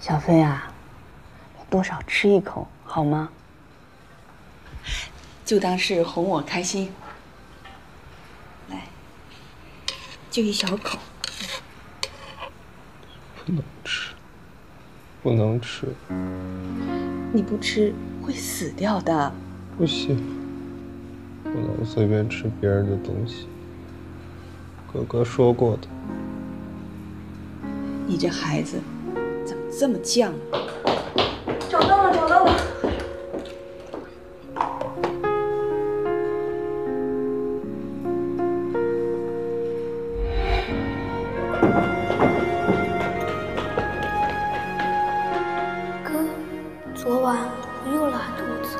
小飞啊，多少吃一口好吗？就当是哄我开心。来，就一小口。不能吃，不能吃。你不吃会死掉的。不行，不能随便吃别人的东西。哥哥说过的。你这孩子这么犟？啊找到了，找到了。哥，昨晚我又拉肚子。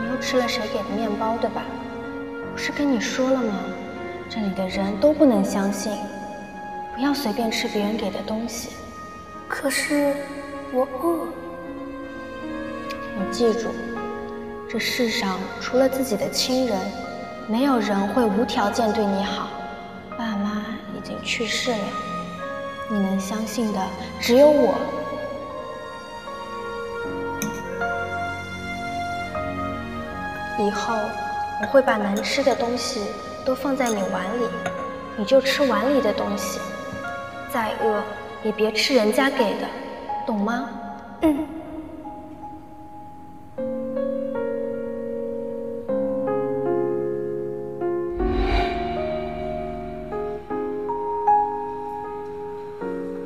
你又吃了谁给的面包，对吧？不是跟你说了吗？这里的人都不能相信，不要随便吃别人给的东西。可是我饿。你记住，这世上除了自己的亲人，没有人会无条件对你好。爸妈已经去世了，你能相信的只有我。以后我会把能吃的东西都放在你碗里，你就吃碗里的东西。再饿也别吃人家给的，懂吗？嗯。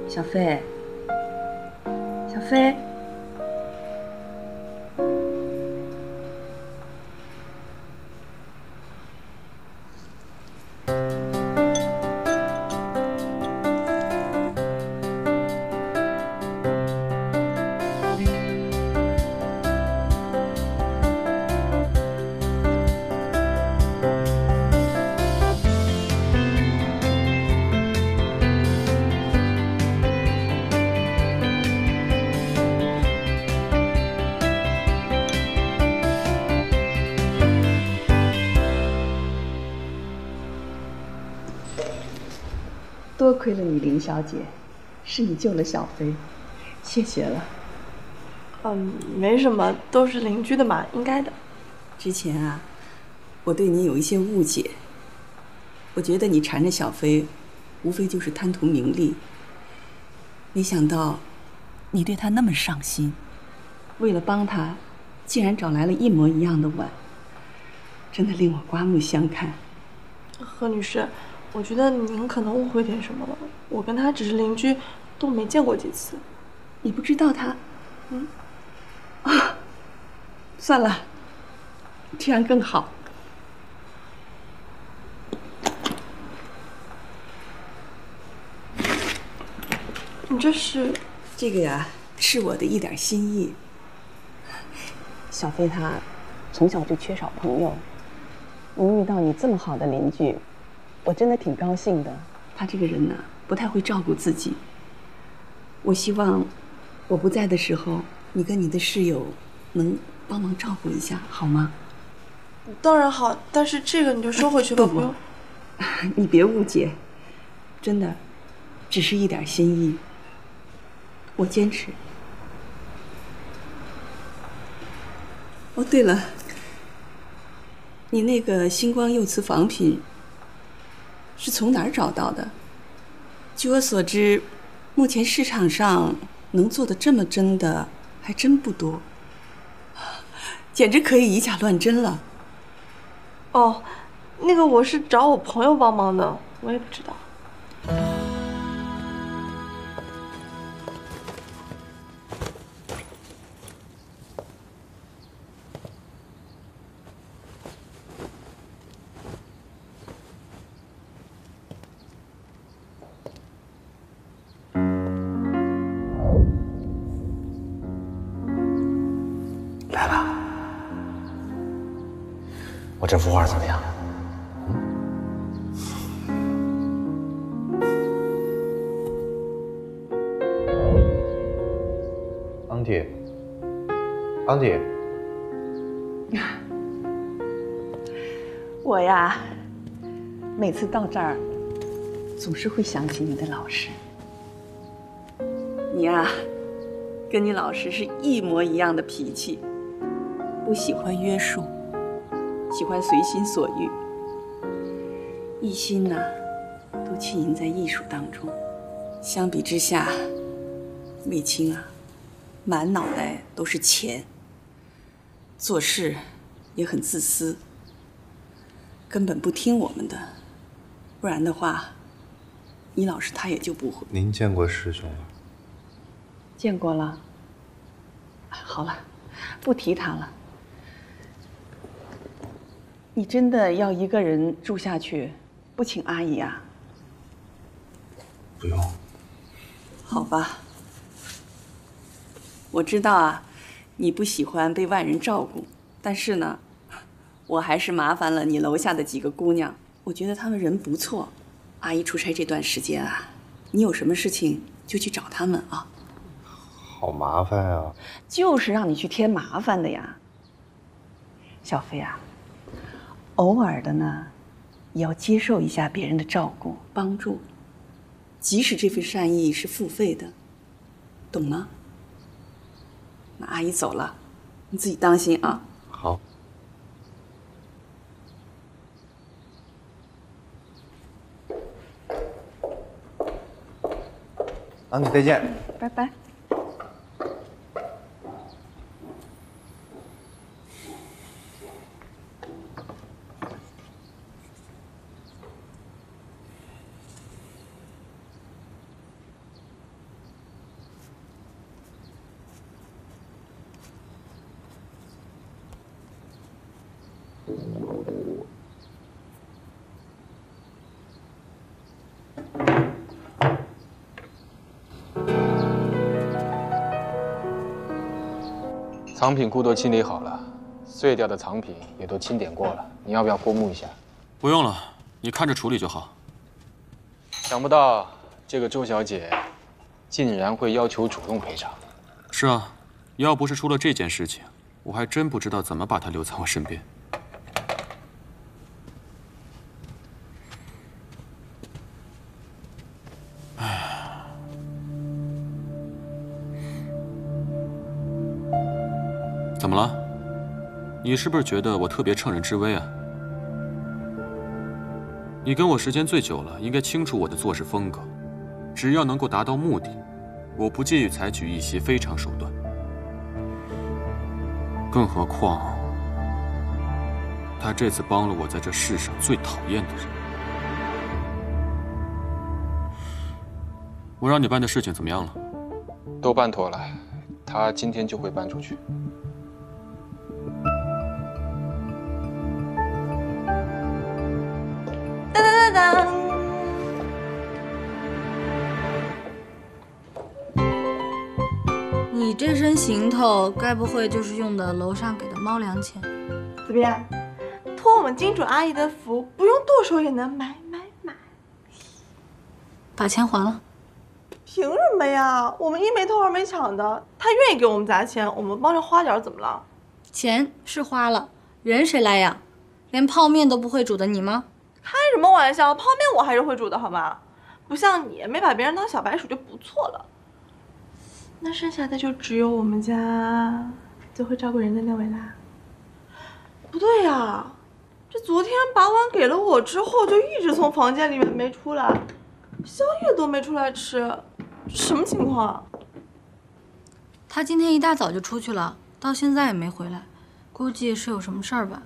小飞，小飞。多亏了你，林小姐，是你救了小飞，谢谢了。嗯，没什么，都是邻居的嘛，应该的。之前啊，我对你有一些误解，我觉得你缠着小飞，无非就是贪图名利。没想到，你对他那么上心，为了帮他，竟然找来了一模一样的碗，真的令我刮目相看。何女士，我觉得您可能误会点什么了。我跟他只是邻居，都没见过几次。你不知道他？嗯。啊，算了，这样更好。你这是？这个呀，是我的一点心意。小飞他从小就缺少朋友，能遇到你这么好的邻居，我真的挺高兴的。他这个人呢，不太会照顾自己。我希望我不在的时候，你跟你的室友能帮忙照顾一下，好吗？当然好，但是这个你就收回去吧，不用。你别误解，真的，只是一点心意。我坚持。哦，对了，你那个星光釉瓷仿品是从哪儿找到的？据我所知，目前市场上能做的这么真的还真不多，简直可以以假乱真了。哦，那个我是找我朋友帮忙的，我也不知道。我这幅画怎么样？安迪，安迪，我呀，每次到这儿，总是会想起你的老师。你呀，跟你老师是一模一样的脾气，不喜欢约束，喜欢随心所欲，一心呐都浸淫在艺术当中。相比之下，卫青啊，满脑袋都是钱，做事也很自私，根本不听我们的。不然的话，你老师他也就不会。您见过师兄了？见过了。好了，不提他了。你真的要一个人住下去，不请阿姨啊？不用。好吧。我知道啊，你不喜欢被外人照顾，但是呢，我还是麻烦了你楼下的几个姑娘。我觉得她们人不错，阿姨出差这段时间啊，你有什么事情就去找她们啊。好麻烦啊！就是让你去添麻烦的呀，小飞啊，偶尔的呢，也要接受一下别人的照顾帮助，即使这份善意是付费的，懂吗？那阿姨走了，你自己当心啊。好。郎姐再见，拜拜。藏品库都清理好了，碎掉的藏品也都清点过了。你要不要过目一下？不用了，你看着处理就好。想不到这个周小姐，竟然会要求主动赔偿。是啊，要不是出了这件事情，我还真不知道怎么把她留在我身边。怎么了？你是不是觉得我特别乘人之危啊？你跟我时间最久了，应该清楚我的做事风格。只要能够达到目的，我不介意采取一些非常手段。更何况，他这次帮了我在这世上最讨厌的人。我让你办的事情怎么样了？都办妥了，他今天就会搬出去。你这身行头，该不会就是用的楼上给的猫粮钱？怎么样？托我们金主阿姨的福，不用剁手也能买买买。把钱还了？凭什么呀？我们一没偷二没抢的，他愿意给我们砸钱，我们帮着花点怎么了？钱是花了，人谁来养？连泡面都不会煮的你吗？开什么玩笑？泡面我还是会煮的，好吗？不像你，没把别人当小白鼠就不错了。那剩下的就只有我们家最会照顾人的那位啦。不对呀，这昨天把碗给了我之后，就一直从房间里面没出来，宵夜都没出来吃，这什么情况？他今天一大早就出去了，到现在也没回来，估计是有什么事儿吧。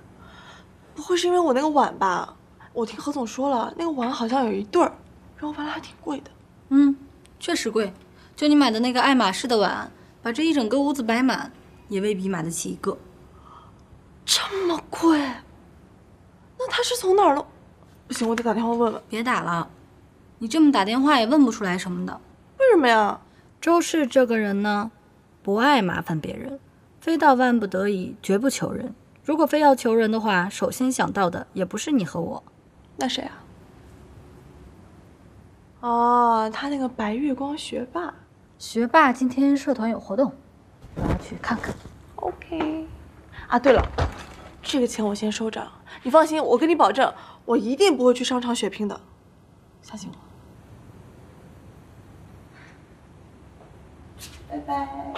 不会是因为我那个碗吧？我听何总说了，那个碗好像有一对儿，然后完了还挺贵的。嗯，确实贵。就你买的那个爱马仕的碗，把这一整个屋子摆满，也未必买得起一个。这么贵？那他是从哪儿弄？不行，我得打电话问问。别打了，你这么打电话也问不出来什么的。为什么呀？周氏这个人呢，不爱麻烦别人，非到万不得已绝不求人。如果非要求人的话，首先想到的也不是你和我。那谁啊？哦，他那个白月光学霸。学霸今天社团有活动，我要去看看。OK。啊，对了，这个钱我先收着。你放心，我跟你保证，我一定不会去商场血拼的，相信我。拜拜。